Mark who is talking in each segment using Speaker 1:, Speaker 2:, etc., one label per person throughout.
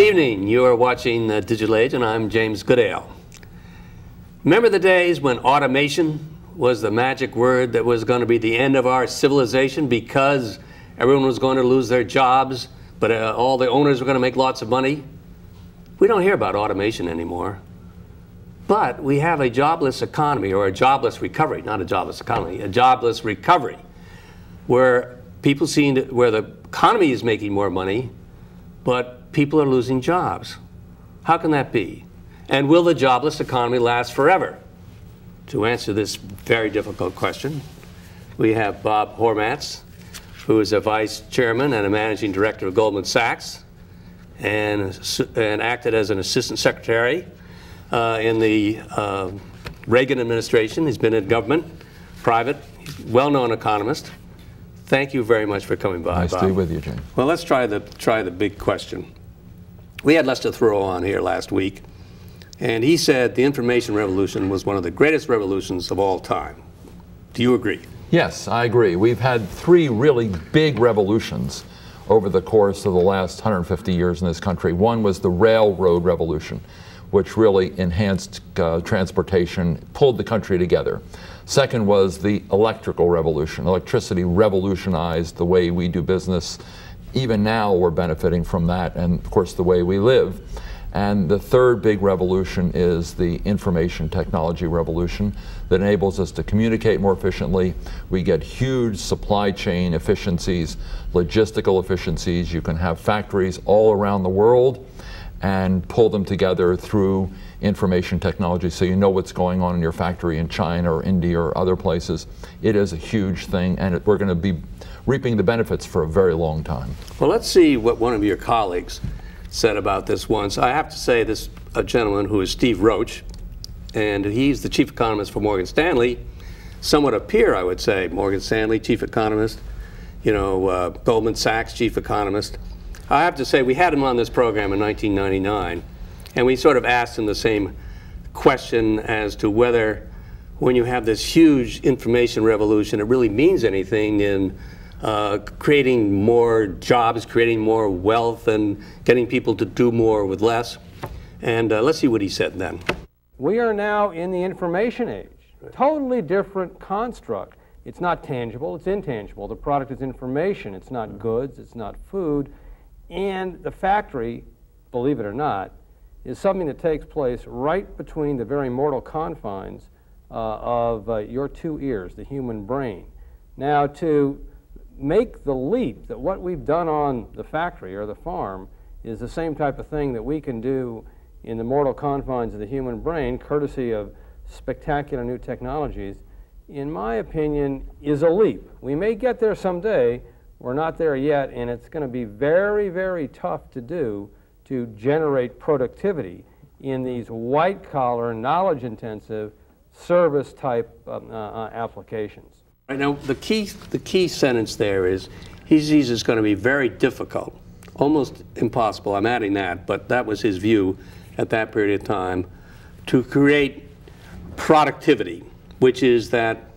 Speaker 1: Good evening. You are watching the Digital Age, and I'm James Goodale. Remember the days when automation was the magic word that was going to be the end of our civilization because everyone was going to lose their jobs, but uh, all the owners were going to make lots of money? We don't hear about automation anymore. But we have a jobless economy or a jobless recovery, not a jobless economy, a jobless recovery, where people seeing to, where the economy is making more money, but people are losing jobs. How can that be? And will the jobless economy last forever? To answer this very difficult question, we have Bob Hormats, who is a vice chairman and a managing director of Goldman Sachs, and, and acted as an assistant secretary uh, in the uh, Reagan administration. He's been in government, private, well-known economist. Thank you very much for coming by.
Speaker 2: Nice
Speaker 1: Bob.
Speaker 2: to be with you, Jim.
Speaker 1: Well, let's try the try the big question. We had Lester Thurow on here last week, and he said the information revolution was one of the greatest revolutions of all time. Do you agree?
Speaker 2: Yes, I agree. We've had three really big revolutions over the course of the last 150 years in this country. One was the railroad revolution which really enhanced uh, transportation, pulled the country together. Second was the electrical revolution. Electricity revolutionized the way we do business. Even now, we're benefiting from that, and of course, the way we live. And the third big revolution is the information technology revolution that enables us to communicate more efficiently. We get huge supply chain efficiencies, logistical efficiencies. You can have factories all around the world and pull them together through information technology so you know what's going on in your factory in China or India or other places. It is a huge thing and we're going to be reaping the benefits for a very long time.
Speaker 1: Well, let's see what one of your colleagues said about this once. I have to say this a gentleman who is Steve Roach, and he's the chief economist for Morgan Stanley, somewhat a peer, I would say. Morgan Stanley, chief economist, you know, uh, Goldman Sachs, chief economist. I have to say, we had him on this program in 1999, and we sort of asked him the same question as to whether, when you have this huge information revolution, it really means anything in uh, creating more jobs, creating more wealth, and getting people to do more with less. And uh, let's see what he said then.
Speaker 3: We are now in the information age. Totally different construct. It's not tangible, it's intangible. The product is information, it's not goods, it's not food. And the factory, believe it or not, is something that takes place right between the very mortal confines uh, of uh, your two ears, the human brain. Now, to make the leap that what we've done on the factory or the farm is the same type of thing that we can do in the mortal confines of the human brain, courtesy of spectacular new technologies, in my opinion, is a leap. We may get there someday, we're not there yet, and it's going to be very, very tough to do to generate productivity in these white-collar, knowledge-intensive, service-type um, uh, uh, applications.
Speaker 1: Now, the key, the key sentence there is he sees it's going to be very difficult, almost impossible. I'm adding that, but that was his view at that period of time, to create productivity, which is that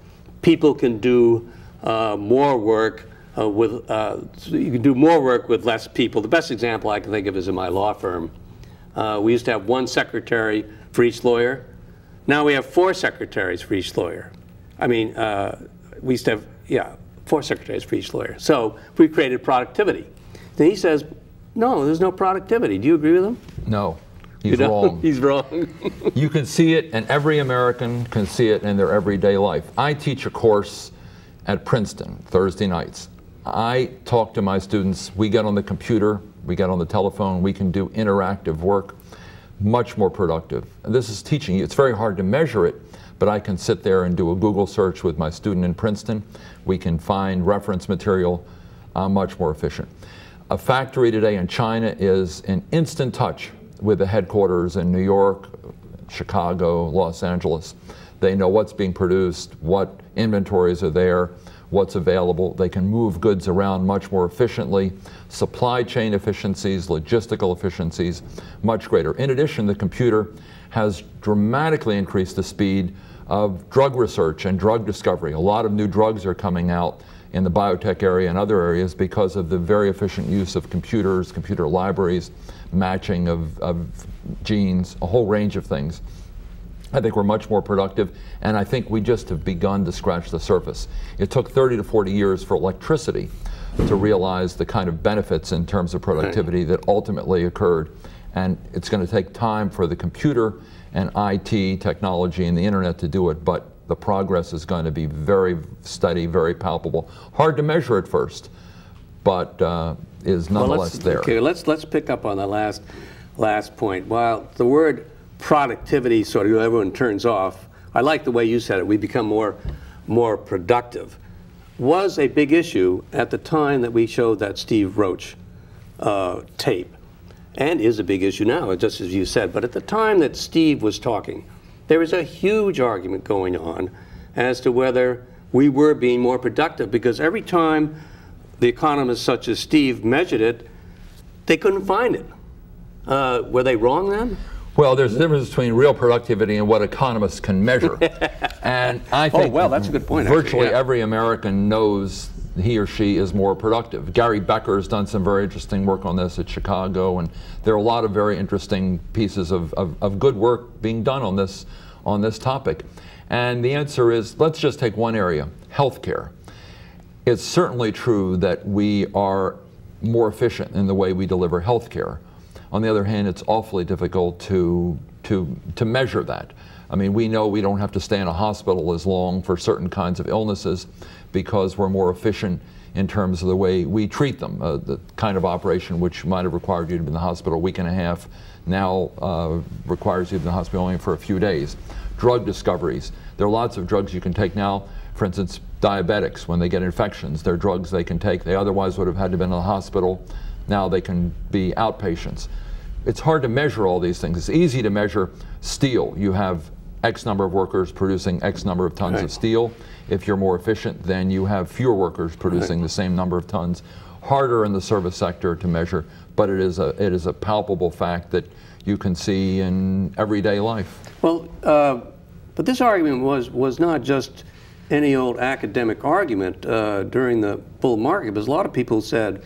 Speaker 1: people can do uh, more work uh, with, uh, you can do more work with less people. The best example I can think of is in my law firm. Uh, we used to have one secretary for each lawyer. Now we have four secretaries for each lawyer. I mean, uh, we used to have, yeah, four secretaries for each lawyer. So we created productivity. Then he says, no, there's no productivity. Do you agree with him?
Speaker 2: No. He's wrong.
Speaker 1: He's wrong.
Speaker 2: you can see it, and every American can see it in their everyday life. I teach a course at Princeton Thursday nights. I talk to my students. We get on the computer, we get on the telephone, we can do interactive work, much more productive. This is teaching. You. It's very hard to measure it, but I can sit there and do a Google search with my student in Princeton. We can find reference material uh, much more efficient. A factory today in China is in instant touch with the headquarters in New York, Chicago, Los Angeles. They know what's being produced, what inventories are there, what's available. They can move goods around much more efficiently. Supply chain efficiencies, logistical efficiencies, much greater. In addition, the computer has dramatically increased the speed of drug research and drug discovery. A lot of new drugs are coming out in the biotech area and other areas because of the very efficient use of computers, computer libraries, matching of, of genes, a whole range of things. I think we're much more productive, and I think we just have begun to scratch the surface. It took 30 to 40 years for electricity to realize the kind of benefits in terms of productivity that ultimately occurred. And it's going to take time for the computer and IT technology and the internet to do it, but the progress is going to be very steady, very palpable. Hard to measure at first, but uh, is nonetheless
Speaker 1: well,
Speaker 2: there.
Speaker 1: Okay, let's let's pick up on the last last point. While the word productivity sort of everyone turns off, I like the way you said it. We become more more productive. Was a big issue at the time that we showed that Steve Roach uh, tape, and is a big issue now, just as you said. But at the time that Steve was talking, there was a huge argument going on as to whether we were being more productive because every time the economists such as Steve measured it, they couldn't find it. Uh, were they wrong then?
Speaker 2: Well, there's a difference between real productivity and what economists can measure. and I
Speaker 1: oh,
Speaker 2: think Oh,
Speaker 1: well, that's a good point, actually,
Speaker 2: virtually
Speaker 1: yeah.
Speaker 2: every American knows he or she is more productive. Gary Becker has done some very interesting work on this at Chicago, and there are a lot of very interesting pieces of, of, of good work being done on this, on this topic. And the answer is let's just take one area healthcare. It's certainly true that we are more efficient in the way we deliver health care. On the other hand, it's awfully difficult to, to, to measure that. I mean, we know we don't have to stay in a hospital as long for certain kinds of illnesses because we're more efficient in terms of the way we treat them. Uh, the kind of operation which might have required you to be in the hospital a week and a half now uh, requires you to be in the hospital only for a few days. Drug discoveries. There are lots of drugs you can take now. For instance, diabetics, when they get infections, there are drugs they can take. They otherwise would have had to be in the hospital. Now they can be outpatients. It's hard to measure all these things. It's easy to measure steel. You have X number of workers producing X number of tons
Speaker 1: Right.
Speaker 2: of steel. If you're more efficient, then you have fewer workers producing the same number of tons. Harder in the service sector to measure, but it is a it is a palpable fact that you can see in everyday life.
Speaker 1: Well, uh, but this argument was was not just any old academic argument uh, during the bull market. Because a lot of people said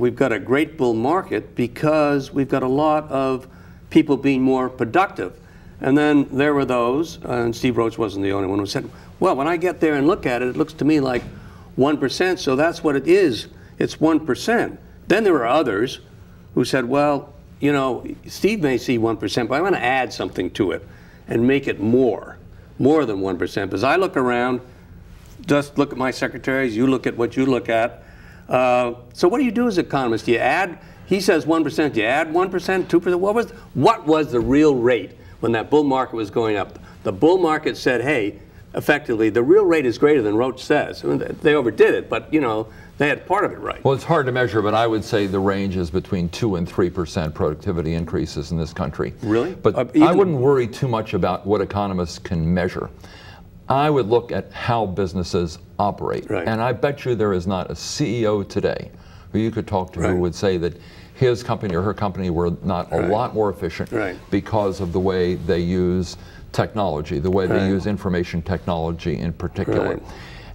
Speaker 1: we've got a great bull market because we've got a lot of people being more productive. And then there were those, and Steve Roach wasn't the only one who said, well, when I get there and look at it, it looks to me like 1%, so that's what it is. It's 1%. Then there were others who said, well, you know, Steve may see 1%, but I want to add something to it and make it more, more than 1%. Because I look around, just look at my secretaries, you look at what you look at. Uh, so what do you do as economists? Do you add, he says 1%, do you add 1%, 2%? What was, what was the real rate when that bull market was going up? The bull market said, hey, effectively, the real rate is greater than Roach says. I mean, they overdid it, but, you know, they had part of it right.
Speaker 2: Well, it's hard to measure, but I would say the range is between 2 and 3% productivity increases in this country.
Speaker 1: Really?
Speaker 2: But
Speaker 1: Uh,
Speaker 2: I wouldn't worry too much about what economists can measure. I would look at how businesses operate.
Speaker 1: Right.
Speaker 2: And I bet you there is not a CEO today who you could talk to
Speaker 1: Right.
Speaker 2: who would say that his company or her company were not a
Speaker 1: Right.
Speaker 2: lot more efficient because of the way they use technology, the way they use information technology in particular.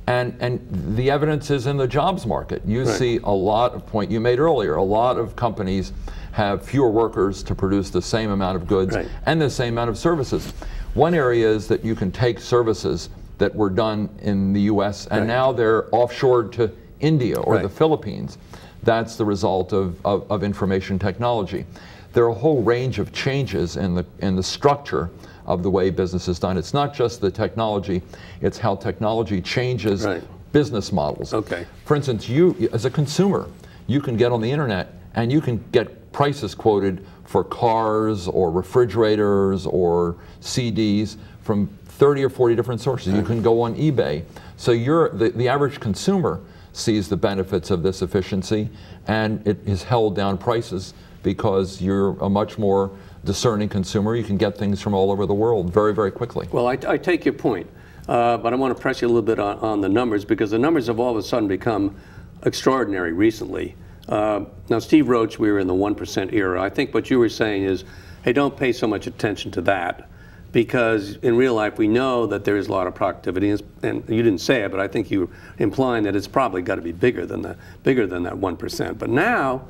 Speaker 2: And, and the evidence is in the jobs market. You
Speaker 1: Right.
Speaker 2: see a lot of point you made earlier. A lot of companies have fewer workers to produce the same amount of goods
Speaker 1: Right.
Speaker 2: and the same amount of services. One area is that you can take services that were done in the U.S. and
Speaker 1: Right.
Speaker 2: now they're offshored to India or the Philippines. That's the result of, of, of information technology. There are a whole range of changes in the in the structure of the way business is done. It's not just the technology; it's how technology changes
Speaker 1: Right.
Speaker 2: business models.
Speaker 1: Okay.
Speaker 2: For instance, you as a consumer, you can get on the internet and you can get prices quoted for cars or refrigerators or CDs from 30 or 40 different sources. You can go on eBay. So you're the, the average consumer sees the benefits of this efficiency and it has held down prices because you're a much more discerning consumer. You can get things from all over the world very, very quickly.
Speaker 1: Well, I, I take your point, uh, but I want to press you a little bit on, on the numbers because the numbers have all of a sudden become extraordinary recently. Uh, now, Steve Roach, we were in the 1% era. I think what you were saying is, hey, don't pay so much attention to that because in real life we know that there is a lot of productivity, and you didn't say it, but I think you were implying that it's probably got to be bigger than the bigger than that one percent. But now,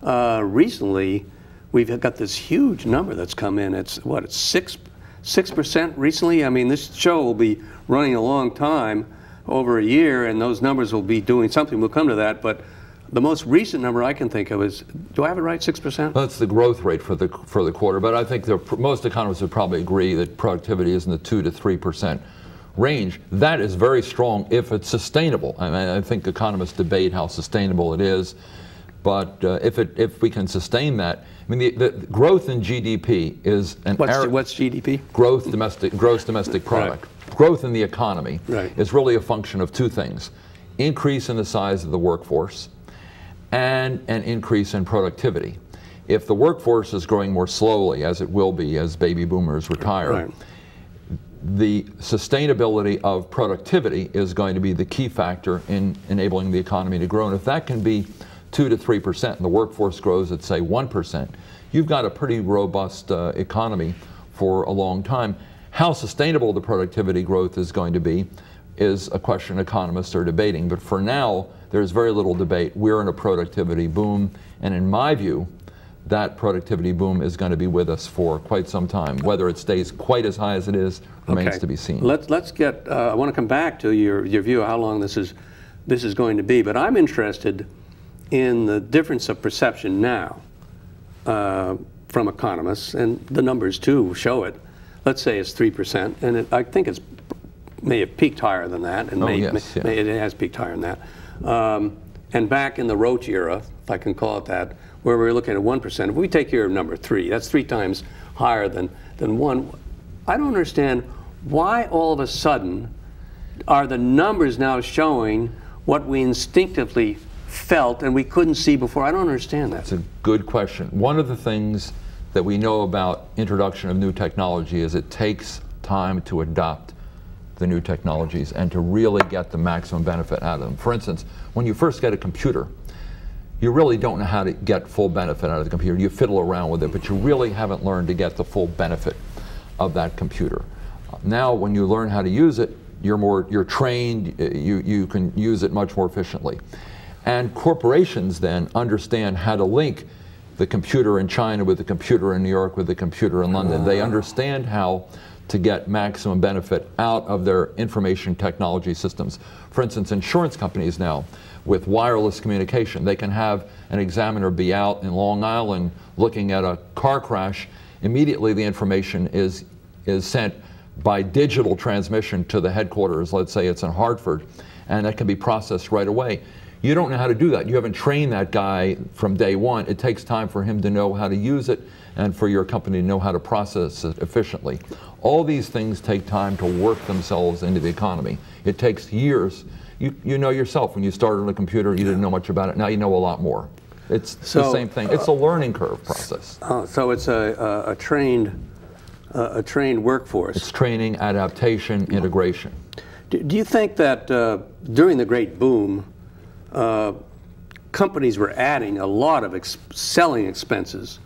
Speaker 1: uh, recently, we've got this huge number that's come in. It's what it's six six percent recently. I mean, this show will be running a long time, over a year, and those numbers will be doing something. We'll come to that, but. The most recent number I can think of is, do I have it right, 6%?
Speaker 2: That's the growth rate for the for the quarter, but I think the, most economists would probably agree that productivity is in the two to three percent range. That is very strong if it's sustainable. I mean, I think economists debate how sustainable it is, but uh, if it if we can sustain that, I mean, the, the growth in GDP is an
Speaker 1: What's, what's GDP?
Speaker 2: growth domestic gross domestic product. Growth in the economy
Speaker 1: Right.
Speaker 2: is really a function of two things: increase in the size of the workforce and an increase in productivity. If the workforce is growing more slowly, as it will be as baby boomers retire,
Speaker 1: Right.
Speaker 2: the sustainability of productivity is going to be the key factor in enabling the economy to grow. And if that can be 2 to 3 percent and the workforce grows at, say, 1 percent, you've got a pretty robust uh, economy for a long time. How sustainable the productivity growth is going to be is a question economists are debating. But for now, there's very little debate. We're in a productivity boom. And in my view, that productivity boom is going to be with us for quite some time. Whether it stays quite as high as it is remains
Speaker 1: Okay.
Speaker 2: to be seen.
Speaker 1: Let's let's get. Uh, I want to come back to your your view of how long this is this is going to be, but I'm interested in the difference of perception now uh, from economists, and the numbers too show it. Let's say it's three percent, and it, I think it's may have peaked higher than that, and
Speaker 2: Oh,
Speaker 1: may,
Speaker 2: yes,
Speaker 1: may-
Speaker 2: yeah.
Speaker 1: may- it has peaked higher than that. Um, and back in the Roach era, if I can call it that, where we were looking at one percent, if we take your number three, that's three times higher than than one. I don't understand why all of a sudden are the numbers now showing what we instinctively felt and we couldn't see before. I don't understand that.
Speaker 2: That's a good question. One of the things that we know about introduction of new technology is it takes time to adopt the new technologies and to really get the maximum benefit out of them. For instance, when you first get a computer, you really don't know how to get full benefit out of the computer. You fiddle around with it, but you really haven't learned to get the full benefit of that computer. Now, when you learn how to use it, you're more you're trained. You you can use it much more efficiently, and corporations then understand how to link the computer in China with the computer in New York with the computer in London. They understand how to get maximum benefit out of their information technology systems. For instance, insurance companies now with wireless communication, they can have an examiner be out in Long Island looking at a car crash. Immediately, the information is is sent by digital transmission to the headquarters. Let's say it's in Hartford, and that can be processed right away. You don't know how to do that. You haven't trained that guy from day one. It takes time for him to know how to use it and for your company to know how to process it efficiently. All these things take time to work themselves into the economy. It takes years. You, you know yourself, when you started on a computer, you didn't know much about it. Now you know a lot more. It's the same thing. It's a learning curve process.
Speaker 1: Oh, so it's a, a, a trained uh, a trained workforce.
Speaker 2: It's training, adaptation, integration.
Speaker 1: Do, do you think that uh, during the great boom, uh, companies were adding a lot of ex- selling expenses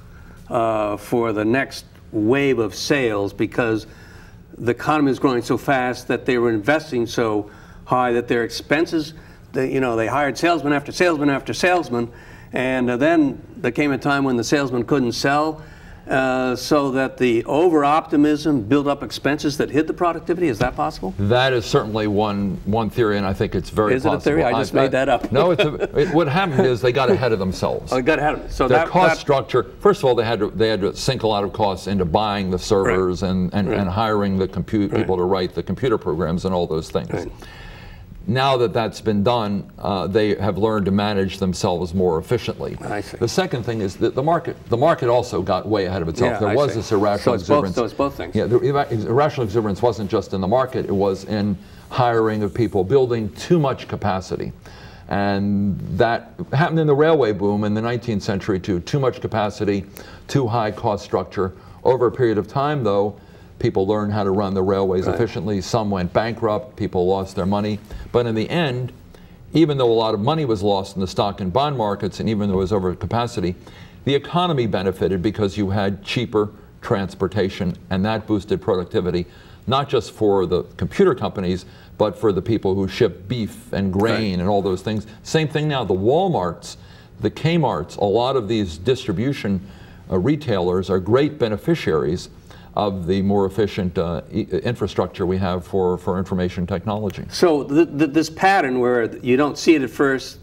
Speaker 1: uh, for the next wave of sales because the economy was growing so fast that they were investing so high that their expenses, they, you know, they hired salesman after salesman after salesman, and uh, then there came a time when the salesman couldn't sell. Uh, so that the over optimism built up expenses that hid the productivity. Is that possible?
Speaker 2: That is certainly one one theory, and I think it's very
Speaker 1: Is it a theory? I just made that up.
Speaker 2: no, it's a, it, what happened is they got ahead of themselves.
Speaker 1: Oh, got ahead of. So
Speaker 2: Their
Speaker 1: that,
Speaker 2: cost
Speaker 1: that-
Speaker 2: structure. First of all, they had to they had to sink a lot of costs into buying the servers and, and, and hiring the compute people to write the computer programs and all those things. Now that that's been done, uh, they have learned to manage themselves more efficiently.
Speaker 1: I see.
Speaker 2: The second thing is that the market the market also got way ahead of itself.
Speaker 1: Yeah,
Speaker 2: there
Speaker 1: I
Speaker 2: was
Speaker 1: see.
Speaker 2: this irrational
Speaker 1: So it's both-
Speaker 2: exuberance.
Speaker 1: so it's both things.
Speaker 2: Yeah, the irrational exuberance wasn't just in the market; it was in hiring of people, building too much capacity. And that happened in the railway boom in the 19th century too. Too much capacity, too high cost structure. Over a period of time, though, people learned how to run the railways
Speaker 1: Right.
Speaker 2: efficiently. Some went bankrupt, people lost their money. But in the end, even though a lot of money was lost in the stock and bond markets, and even though there was overcapacity, the economy benefited because you had cheaper transportation, and that boosted productivity, not just for the computer companies, but for the people who ship beef and grain
Speaker 1: Right.
Speaker 2: and all those things. Same thing now, the Walmarts, the Kmarts, a lot of these distribution uh, retailers are great beneficiaries of the more efficient uh, e- infrastructure we have for, for information technology.
Speaker 1: So th- th- this pattern where you don't see it at first,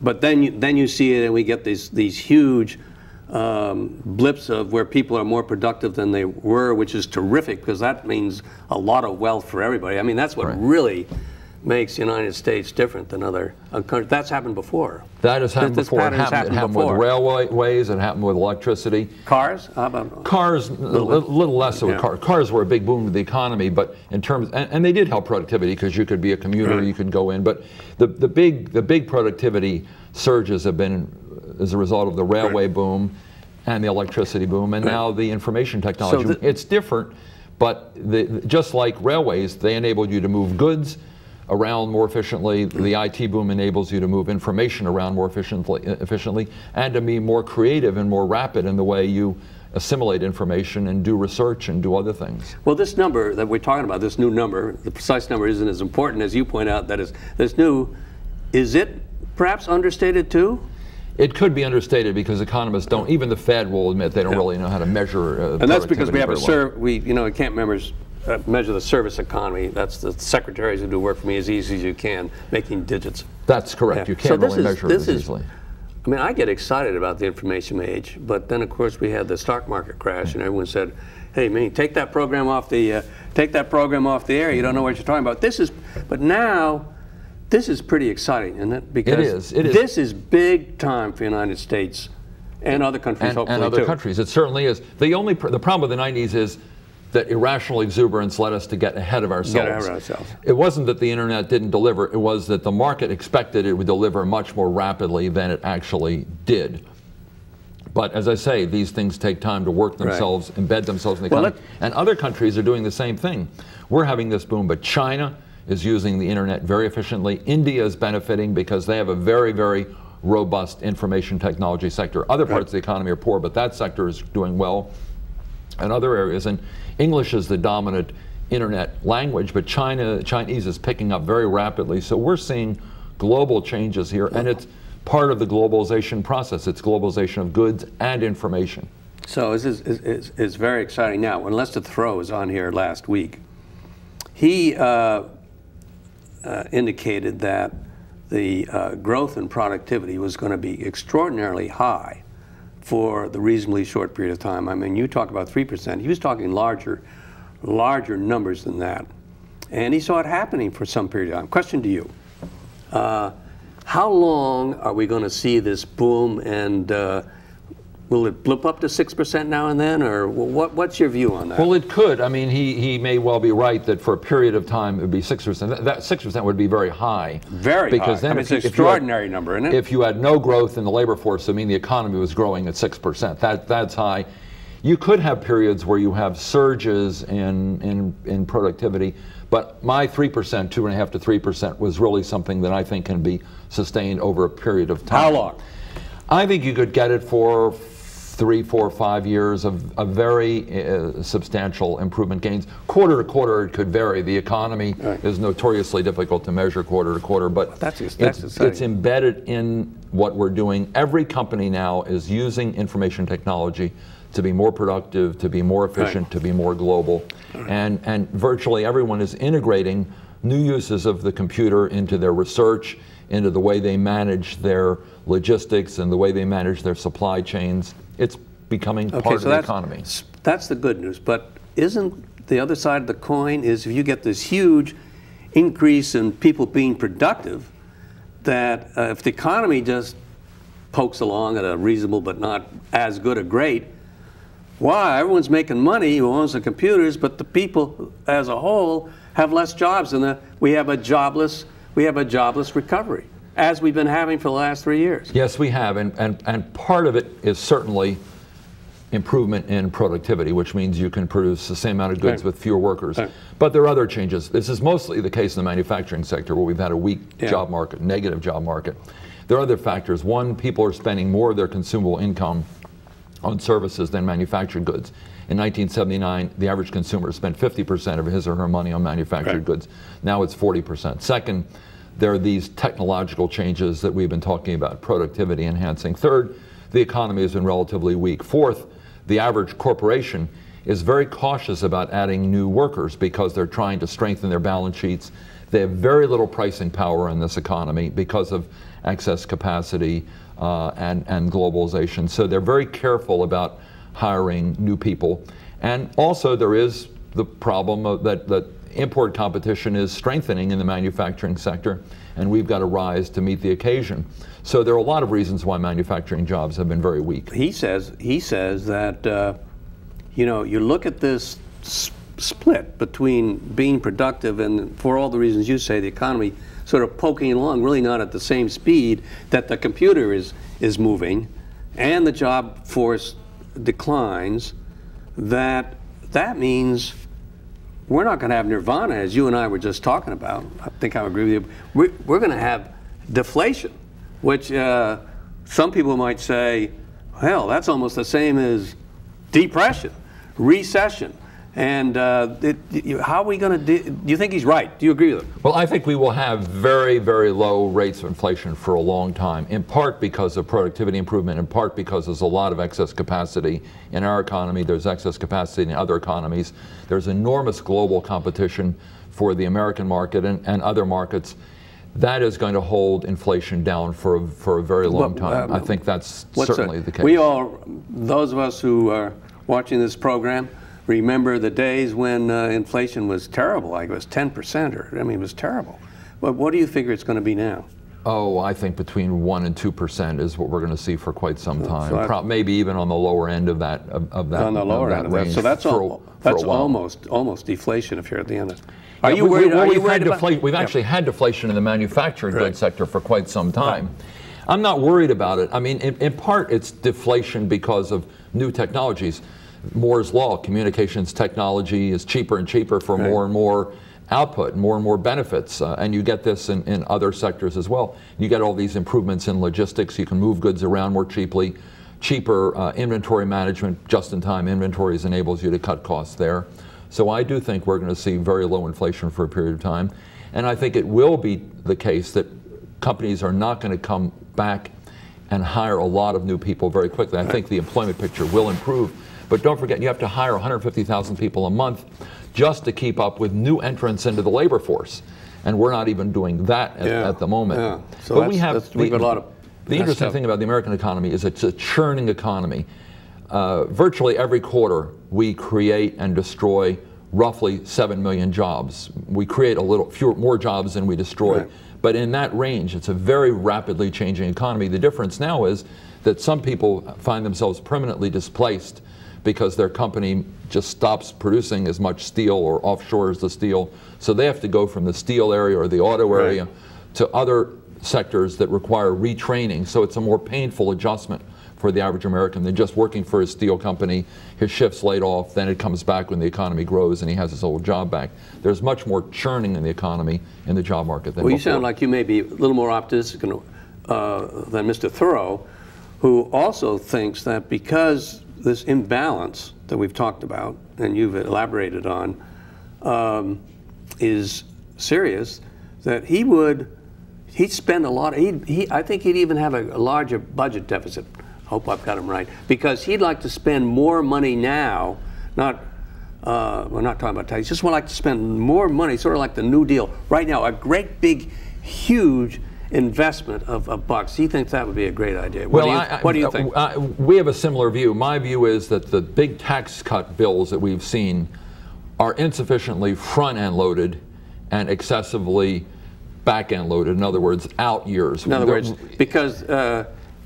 Speaker 1: but then you, then you see it, and we get these these huge um, blips of where people are more productive than they were, which is terrific because that means a lot of wealth for everybody. I mean, that's what
Speaker 2: Right.
Speaker 1: really makes the United States different than other uh, countries. That's happened before.
Speaker 2: That has happened
Speaker 1: This
Speaker 2: before. It
Speaker 1: pattern's
Speaker 2: happened, it
Speaker 1: happened
Speaker 2: happened
Speaker 1: before.
Speaker 2: with railways, it happened with electricity.
Speaker 1: Cars? How about
Speaker 2: Cars, a little, little less so with
Speaker 1: Yeah.
Speaker 2: cars. Cars were a big boom to the economy, but in terms, and, and they did help productivity because you could be a commuter,
Speaker 1: Right.
Speaker 2: you could go in. But the, the big the big productivity surges have been as a result of the railway
Speaker 1: Right.
Speaker 2: boom and the electricity boom, and
Speaker 1: Right.
Speaker 2: now the information technology.
Speaker 1: the-
Speaker 2: it's different, but the, just like railways, they enabled you to move goods around more efficiently. The IT boom enables you to move information around more efficiently, efficiently and to be more creative and more rapid in the way you assimilate information and do research and do other things.
Speaker 1: Well, this number that we're talking about, this new number, the precise number isn't as important as you point out. That is, this new, is it perhaps understated too?
Speaker 2: It could be understated because economists don't, even the Fed will admit they don't
Speaker 1: Yeah.
Speaker 2: really know how to measure. Uh,
Speaker 1: And that's because we have a
Speaker 2: well.
Speaker 1: serv, we, you know, we can't members, uh, measure the service economy. That's the secretaries who do work for me as easy as you can, making digits.
Speaker 2: That's correct.
Speaker 1: Yeah.
Speaker 2: You can't
Speaker 1: this
Speaker 2: really
Speaker 1: is-
Speaker 2: measure it
Speaker 1: this
Speaker 2: as
Speaker 1: is-
Speaker 2: easily.
Speaker 1: I mean, I get excited about the information age, but then of course we had the stock market crash, and everyone said, "Hey, me, take that program off the, uh, take that program off the air. You don't know what you're talking about." This is, but now, this is pretty exciting, isn't it? Because
Speaker 2: is, it is.
Speaker 1: This is big time for the United States and other countries,
Speaker 2: and,
Speaker 1: hopefully
Speaker 2: and other
Speaker 1: too.
Speaker 2: countries. It certainly is. The only pr- the problem with the 90s is that irrational exuberance led us to get ahead of ourselves.
Speaker 1: ahead of ourselves.
Speaker 2: It wasn't that the internet didn't deliver. It was that the market expected it would deliver much more rapidly than it actually did. But as I say, these things take time to work themselves, embed themselves in the
Speaker 1: Well,
Speaker 2: economy. and other countries are doing the same thing. We're having this boom, but China is using the internet very efficiently. India is benefiting because they have a very, very robust information technology sector. Other parts of the economy are poor, but that sector is doing well and other areas. And English is the dominant internet language, but China Chinese is picking up very rapidly. So we're seeing global changes here, and it's part of the globalization process. It's globalization of goods and information.
Speaker 1: So this is, is, is, very exciting. Now, when Lester Thurow was on here last week, he uh, uh, indicated that the uh, growth in productivity was going to be extraordinarily high for the reasonably short period of time. I mean, you talk about 3%. He was talking larger, larger numbers than that. And he saw it happening for some period of time. Question to you. Uh, how long are we going to see this boom and uh, will it blip up to 6% now and then or what, what's your view on that?
Speaker 2: Well, it could. I mean, he, he may well be right that for a period of time it would be 6%. That- That 6% would be very high.
Speaker 1: Very
Speaker 2: because
Speaker 1: high.
Speaker 2: Then
Speaker 1: I mean, it's an
Speaker 2: you had-
Speaker 1: extraordinary number, isn't it?
Speaker 2: If you had no growth in the labor force, I mean, the economy was growing at 6%. That, that's high. You could have periods where you have surges in, in, in productivity, but my 3%, 2.5 to 3%, was really something that I think can be sustained over a period of time.
Speaker 1: How long?
Speaker 2: I think you could get it for three, four, five years of, of very uh, substantial improvement gains. Quarter to quarter, it could vary. The economy
Speaker 1: Right.
Speaker 2: is notoriously difficult to measure quarter to quarter, but
Speaker 1: That's
Speaker 2: it's,
Speaker 1: that's exciting.
Speaker 2: it's embedded in what we're doing. Every company now is using information technology to be more productive, to be more efficient,
Speaker 1: Right.
Speaker 2: to be more global, and and virtually everyone is integrating new uses of the computer into their research, into the way they manage their logistics and the way they manage their supply chains. It's becoming part of the economy.
Speaker 1: That's the good news. But isn't the other side of the coin is if you get this huge increase in people being productive, that uh, if the economy just pokes along at a reasonable but not as good a grade, why everyone's making money who owns the computers, but the people as a whole have less jobs, and the, we have a jobless we have a jobless recovery as we've been having for the last three years.
Speaker 2: Yes, we have, and, and, and part of it is certainly improvement in productivity, which means you can produce the same amount of goods
Speaker 1: Right.
Speaker 2: with fewer workers.
Speaker 1: Right.
Speaker 2: But there are other changes. This is mostly the case in the manufacturing sector where we've had a weak
Speaker 1: Yeah.
Speaker 2: job market, negative job market. There are other factors. One, people are spending more of their consumable income on services than manufactured goods. In 1979, the average consumer spent 50% of his or her money on manufactured
Speaker 1: Right.
Speaker 2: goods. Now it's 40%. Second, there are these technological changes that we've been talking about, productivity enhancing. Third, the economy has been relatively weak. Fourth, the average corporation is very cautious about adding new workers because they're trying to strengthen their balance sheets. They have very little pricing power in this economy because of excess capacity uh, and, and globalization. So they're very careful about hiring new people. And also, there is the problem of that, that import competition is strengthening in the manufacturing sector, and we've got to rise to meet the occasion. So there are a lot of reasons why manufacturing jobs have been very weak.
Speaker 1: he says he says that uh, you know you look at this split between being productive and for all the reasons you say the economy sort of poking along really not at the same speed that the computer is is moving and the job force declines that that means we're not going to have nirvana as you and I were just talking about. I think I agree with you. We're, we're going to have deflation, which uh, some people might say, hell, that's almost the same as depression, recession. And uh, it, you, how are we going to? De- do you think he's right? Do you agree with him?
Speaker 2: Well, I think we will have very, very low rates of inflation for a long time, in part because of productivity improvement, in part because there's a lot of excess capacity in our economy. There's excess capacity in other economies. There's enormous global competition for the American market and, and other markets. That is going to hold inflation down for a, for a very long time.
Speaker 1: uh,
Speaker 2: I think that's certainly
Speaker 1: a-
Speaker 2: the case.
Speaker 1: We all, those of us who are watching this program, remember the days when uh, inflation was terrible, like it was 10%, or I mean, it was terrible. But what do you figure it's going to be now?
Speaker 2: Oh, I think between one and two percent is what we're going to see for quite some time.
Speaker 1: I-
Speaker 2: Pro- maybe even on the lower end of that of, of that
Speaker 1: On the lower end of that. So that's, al-
Speaker 2: a
Speaker 1: that's
Speaker 2: while.
Speaker 1: almost, almost deflation if you're at the end of it. Are
Speaker 2: Yeah,
Speaker 1: you
Speaker 2: we-
Speaker 1: worried?
Speaker 2: well,
Speaker 1: are you
Speaker 2: we've
Speaker 1: worried
Speaker 2: had
Speaker 1: about?
Speaker 2: defla- We've
Speaker 1: Yeah.
Speaker 2: actually had deflation in the manufacturing
Speaker 1: Right.
Speaker 2: goods sector for quite some time. I'm not worried about it. I mean, in, in part, it's deflation because of new technologies. Moore's law, communications technology is cheaper and cheaper for
Speaker 1: Right.
Speaker 2: more and more output, more and more benefits, uh, and you get this in, in other sectors as well. You get all these improvements in logistics. You can move goods around more cheaply. Cheaper uh, inventory management, just-in-time inventories enables you to cut costs there. So I do think we're going to see very low inflation for a period of time. And I think it will be the case that companies are not going to come back and hire a lot of new people very quickly. I think the employment picture will improve. But don't forget, you have to hire 150,000 people a month just to keep up with new entrants into the labor force. And we're not even doing that at,
Speaker 1: Yeah,
Speaker 2: at the moment.
Speaker 1: yeah. So
Speaker 2: but we have
Speaker 1: that's- we've got a lot of-
Speaker 2: the interesting
Speaker 1: tough.
Speaker 2: thing about the American economy is it's a churning economy. Uh, virtually every quarter, we create and destroy roughly 7 million jobs. We create a little fewer, more jobs than we destroy.
Speaker 1: Right.
Speaker 2: But in that range, it's a very rapidly changing economy. The difference now is that some people find themselves permanently displaced because their company just stops producing as much steel or offshores the steel. So they have to go from the steel area or the auto
Speaker 1: Right.
Speaker 2: area to other sectors that require retraining. So it's a more painful adjustment for the average American than just working for his steel company, his shift's laid off, then it comes back when the economy grows and he has his old job back. There's much more churning in the economy in the job market than
Speaker 1: Well, you
Speaker 2: before.
Speaker 1: sound like you may be a little more optimistic uh, than Mr. Thurow, who also thinks that because this imbalance that we've talked about and you've elaborated on um, is serious, that he would he'd spend a lot. He, he I think he'd even have a, a larger budget deficit. Hope I've got him right because he'd like to spend more money now, not. Uh, we're not talking about tax. Just would like to spend more money, sort of like the New Deal. Right now, a great big, huge investment of, of bucks. He thinks that would be a great idea. What, do, you,
Speaker 2: I- I-
Speaker 1: what do you think?
Speaker 2: uh, we have a similar view. My view is that the big tax cut bills that we've seen are insufficiently front end loaded and excessively back end loaded. In other words, out years.
Speaker 1: In other
Speaker 2: They're-
Speaker 1: words, because uh,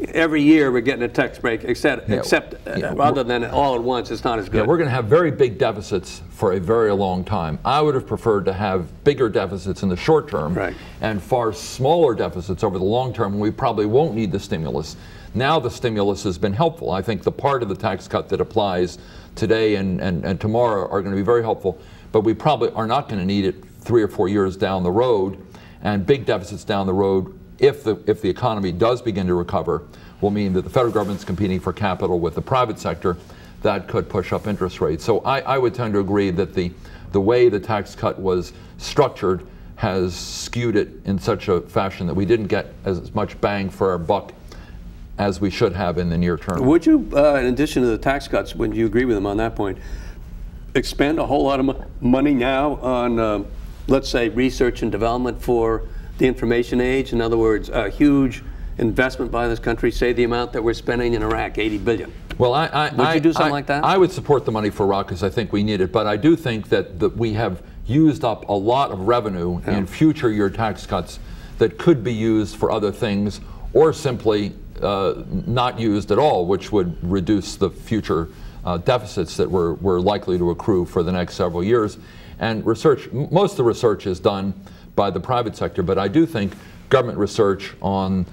Speaker 1: every year we're getting a tax break, except,
Speaker 2: Yeah,
Speaker 1: except uh,
Speaker 2: yeah,
Speaker 1: rather than all at once, it's not as
Speaker 2: Yeah,
Speaker 1: good.
Speaker 2: we're going to have very big deficits for a very long time. I would have preferred to have bigger deficits in the short term
Speaker 1: Right.
Speaker 2: and far smaller deficits over the long term we probably won't need the stimulus. Now the stimulus has been helpful. I think the part of the tax cut that applies today and, and, and tomorrow are going to be very helpful, but we probably are not going to need it three or four years down the road and big deficits down the road if the, if the economy does begin to recover will mean that the federal government's competing for capital with the private sector that could push up interest rates. So I, I would tend to agree that the, the way the tax cut was structured has skewed it in such a fashion that we didn't get as much bang for our buck as we should have in the near term.
Speaker 1: Would you, uh, in addition to the tax cuts, would you agree with them on that point, expend a whole lot of mo- money now on, uh, let's say, research and development for the information age? In other words, a huge investment by this country, say the amount that we're spending in Iraq, 80 billion.
Speaker 2: Well, I, I,
Speaker 1: Would
Speaker 2: I-
Speaker 1: you do something
Speaker 2: I-
Speaker 1: like that?
Speaker 2: I would support the money for Iraq because I think we need it, but I do think that, that we have used up a lot of revenue in future year tax cuts that could be used for other things or simply uh, not used at all, which would reduce the future uh, deficits that we're, we're likely to accrue for the next several years. And research, m- most of the research is done by the private sector, but I do think government research on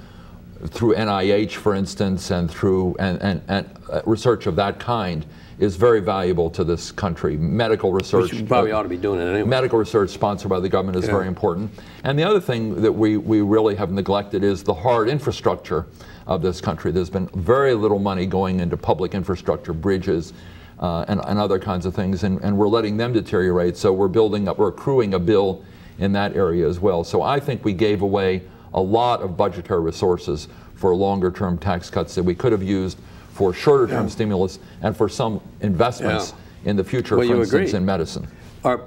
Speaker 2: through NIH, for instance, and through and, and, and uh, research of that kind is very valuable to this country. Medical research,
Speaker 1: Which probably
Speaker 2: uh,
Speaker 1: ought to be doing it anyway.
Speaker 2: medical research sponsored by the government is very important. And the other thing that we, we really have neglected is the hard infrastructure of this country. There's been very little money going into public infrastructure, bridges, uh, and, and other kinds of things, and, and we're letting them deteriorate. So we're building up, we're accruing a bill in that area as well. So I think we gave away a lot of budgetary resources for longer term tax cuts that we could have used for shorter term stimulus and for some investments in the future,
Speaker 1: Well,
Speaker 2: for instance,
Speaker 1: agree.
Speaker 2: in medicine.
Speaker 1: Uh,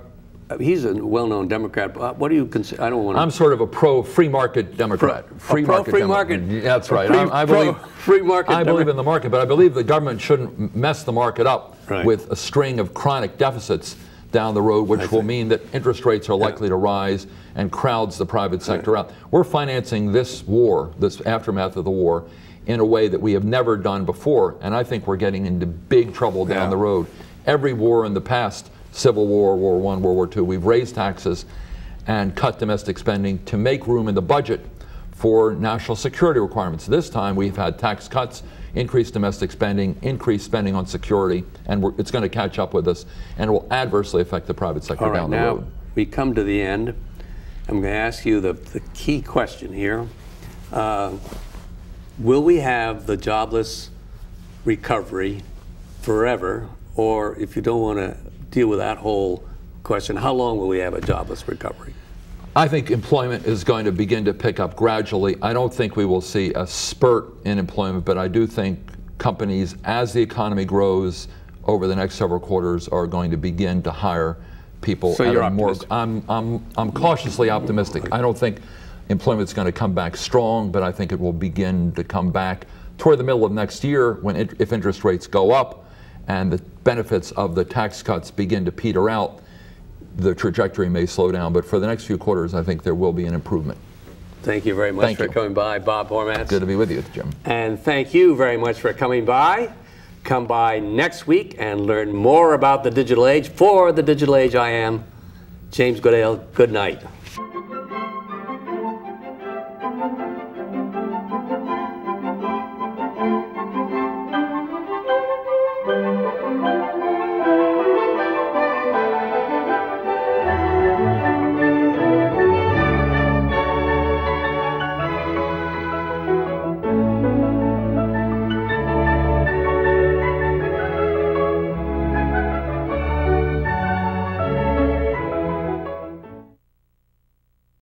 Speaker 1: he's a well-known Democrat. Uh, What do you consider? I don't want to.
Speaker 2: I'm sort of a pro free market Democrat.
Speaker 1: Pro- a pro-free
Speaker 2: Demo-
Speaker 1: market.
Speaker 2: That's right.
Speaker 1: free-
Speaker 2: I, I believe
Speaker 1: free market
Speaker 2: I believe in the market, but I believe the government shouldn't mess the market up
Speaker 1: Right.
Speaker 2: with a string of chronic deficits down the road, which will mean that interest rates are likely to rise and crowds the private sector out. We're financing this war, this aftermath of the war, in a way that we have never done before, and I think we're getting into big trouble down
Speaker 1: Yeah.
Speaker 2: the road. Every war in the past, Civil War, World War One, World War Two, we've raised taxes and cut domestic spending to make room in the budget for national security requirements. This time we've had tax cuts, increased domestic spending, increased spending on security, and we're, it's going to catch up with us, and it will adversely affect the private sector
Speaker 1: All right,
Speaker 2: down the
Speaker 1: now
Speaker 2: road.
Speaker 1: we come to the end. I'm going to ask you the, the key question here. Uh, will we have the jobless recovery forever? Or if you don't want to deal with that whole question, how long will we have a jobless recovery?
Speaker 2: I think employment is going to begin to pick up gradually. I don't think we will see a spurt in employment, but I do think companies, as the economy grows over the next several quarters, are going to begin to hire people.
Speaker 1: So you're
Speaker 2: more. I'm, I'm, I'm cautiously optimistic. I don't think employment's going to come back strong, but I think it will begin to come back toward the middle of next year when it, if interest rates go up and the benefits of the tax cuts begin to peter out the trajectory may slow down, but for the next few quarters, I think there will be an improvement.
Speaker 1: Thank you very much
Speaker 2: Thank
Speaker 1: for
Speaker 2: you.
Speaker 1: coming by, Bob Hormats.
Speaker 2: Good to be with you, Jim.
Speaker 1: And thank you very much for coming by. Come by next week and learn more about the digital age. For the digital age, I am James Goodale. Good night.